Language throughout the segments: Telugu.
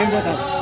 現在感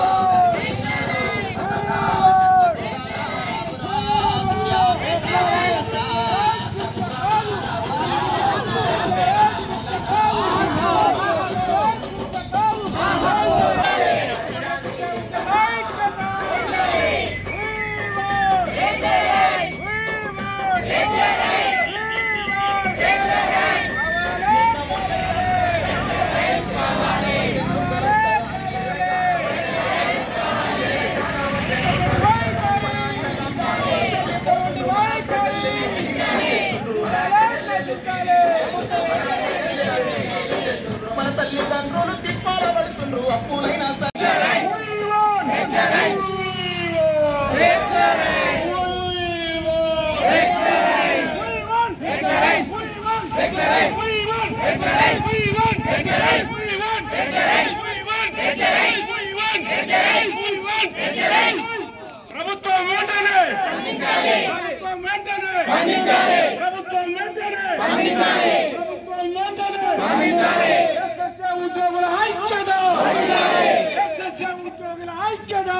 ప్రభుత్వం వెంటనే. స్పందించాలి ప్రభుత్వం వెంటనే. స్పందించాలి ప్రభుత్వం వెంటనే. స్పందించాలి ఎస్ఎస్ఏ ఉద్యోగుల ఐక్యత. ఎస్ఎస్ఏ ఉద్యోగుల ఐక్యత.